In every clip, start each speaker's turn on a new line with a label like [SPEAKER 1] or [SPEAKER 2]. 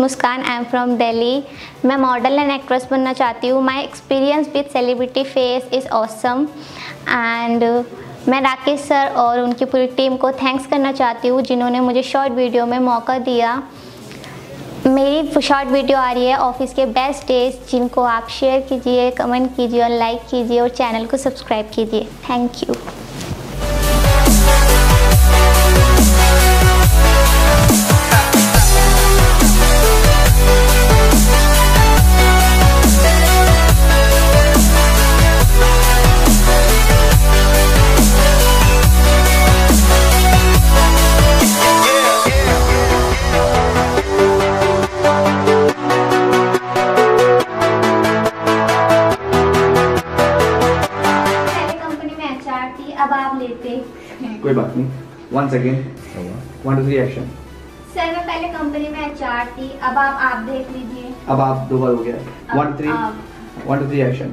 [SPEAKER 1] Muskaan I am from Delhi मैं model and actress बनना चाहती हूँ. My experience with celebrity face is awesome and मैं Rakesh sir और उनकी पूरी टीम को थैंक्स करना चाहती हूँ, जिन्होंने मुझे शॉर्ट वीडियो में मौका दिया। मेरी शॉर्ट वीडियो आ रही है ऑफ़िस के बेस्ट डेज़ जिनको आप शेयर कीजिए कमेंट कीजिए और लाइक कीजिए और चैनल को सब्सक्राइब कीजिए। थैंक यू कबाब लेते।
[SPEAKER 2] कोई बात नहीं। One second one two
[SPEAKER 1] sir मैं पहले कंपनी में एचआर थी अब आप आप देख लीजिए।
[SPEAKER 2] अब आप दो बार हो गया। One three one two three action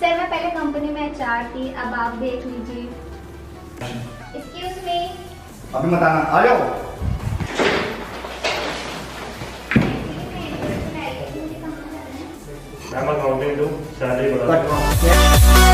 [SPEAKER 1] sir मैं पहले कंपनी में एचआर थी अब आप देख लीजिए। एक्सक्यूज मी
[SPEAKER 2] अभी मत आना आ जाओ। मैं अकाउंटिंग हूँ। सैलरी बढ़ा